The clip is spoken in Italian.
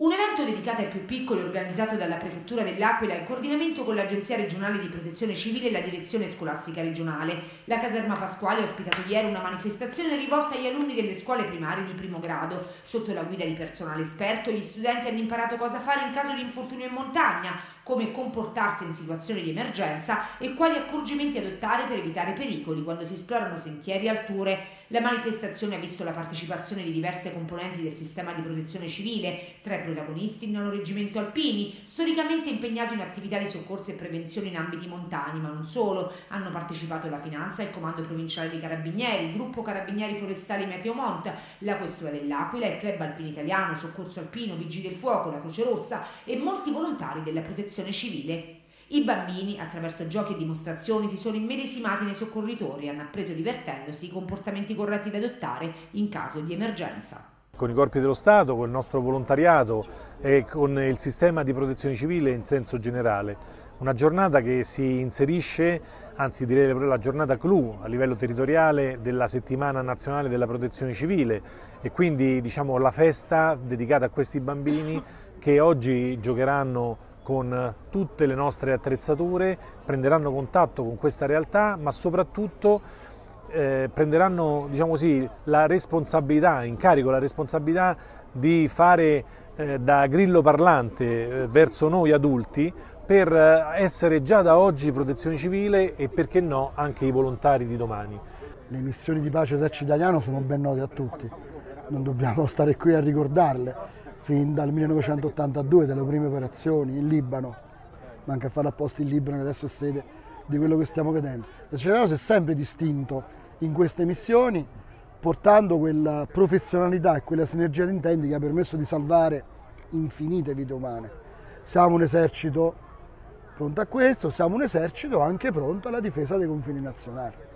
Un evento dedicato ai più piccoli organizzato dalla Prefettura dell'Aquila in coordinamento con l'Agenzia regionale di protezione civile e la Direzione scolastica regionale. La caserma Pasquale ha ospitato ieri una manifestazione rivolta agli alunni delle scuole primarie di primo grado. Sotto la guida di personale esperto, gli studenti hanno imparato cosa fare in caso di infortunio in montagna, come comportarsi in situazioni di emergenza e quali accorgimenti adottare per evitare pericoli quando si esplorano sentieri e alture. La manifestazione ha visto la partecipazione di diverse componenti del sistema di protezione civile, tra i protagonisti il Reggimento Alpini, storicamente impegnato in attività di soccorso e prevenzione in ambiti montani, ma non solo. Hanno partecipato la Finanza, il Comando Provinciale dei Carabinieri, il Gruppo Carabinieri Forestali Meteomont, la Questura dell'Aquila, il Club Alpino Italiano, Soccorso Alpino, Vigili del Fuoco, la Croce Rossa e molti volontari della protezione civile. I bambini, attraverso giochi e dimostrazioni, si sono immedesimati nei soccorritori e hanno appreso divertendosi i comportamenti corretti da adottare in caso di emergenza con i corpi dello Stato, con il nostro volontariato e con il sistema di protezione civile in senso generale. Una giornata che si inserisce, anzi direi la giornata clou a livello territoriale della settimana nazionale della protezione civile e quindi diciamo, la festa dedicata a questi bambini che oggi giocheranno con tutte le nostre attrezzature, prenderanno contatto con questa realtà ma soprattutto eh, prenderanno diciamo così, la responsabilità, in carico la responsabilità di fare eh, da grillo parlante eh, verso noi adulti per eh, essere già da oggi protezione civile e perché no anche i volontari di domani. Le missioni di pace esercito italiano sono ben note a tutti, non dobbiamo stare qui a ricordarle. Fin dal 1982, dalle prime operazioni in Libano, ma anche a fare apposta in Libano che adesso è sede di quello che stiamo vedendo. L'esercito si è sempre distinto in queste missioni portando quella professionalità e quella sinergia di intenti che ha permesso di salvare infinite vite umane. Siamo un esercito pronto a questo, siamo un esercito anche pronto alla difesa dei confini nazionali.